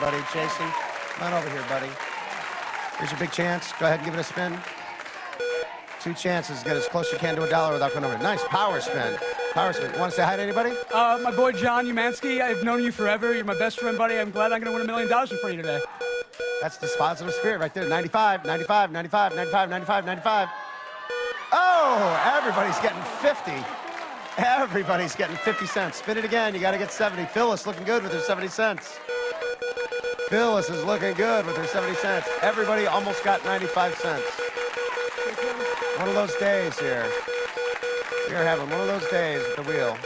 buddy. Jason, come on over here, buddy. Here's your big chance. Go ahead and give it a spin. Two chances. Get as close as you can to a dollar without going over. Nice power spin. Power spin. Want to say hi to anybody? Uh, my boy John Umansky. I've known you forever. You're my best friend, buddy. I'm glad I'm going to win a million dollars of you today. That's the positive spirit right there. 95, 95, 95, 95, 95, 95. Oh, everybody's getting 50. Everybody's getting 50 cents. Spin it again. You got to get 70. Phyllis looking good with her 70 cents. Phyllis is looking good with her 70 cents. Everybody almost got 95 cents. One of those days here. We are having one of those days with the wheel.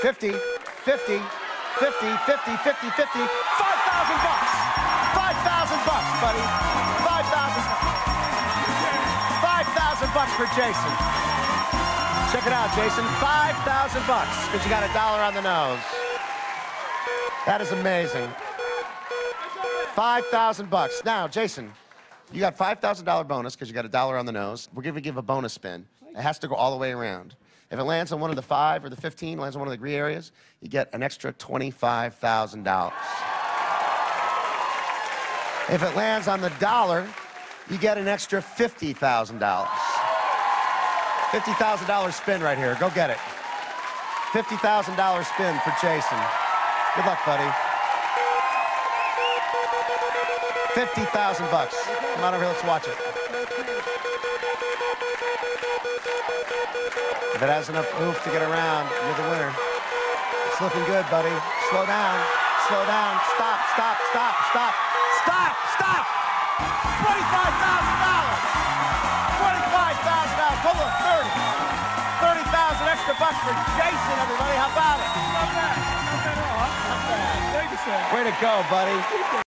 50, 50, 50, 50, 50, 50, 5,000 bucks. 5,000 bucks, buddy. 5,000 5,000 bucks for Jason. Check it out, Jason. 5,000 bucks because you got a dollar on the nose. That is amazing. 5,000 bucks. Now, Jason, you got $5,000 bonus because you got a dollar on the nose. We're going to give a bonus spin. It has to go all the way around. If it lands on one of the five or the 15, lands on one of the gray areas, you get an extra $25,000. If it lands on the dollar, you get an extra $50,000. $50,000 spin right here. Go get it. $50,000 spin for Jason. Good luck, buddy. 50,000 bucks. Come on over here, let's watch it. If it has enough oof to get around, you're the winner. It's looking good, buddy. Slow down, slow down. Stop, stop, stop, stop, stop, stop. $25,000. $25,000. Hold on, 30. 30,000 extra bucks for Jason, everybody. How about it? Way to go, buddy.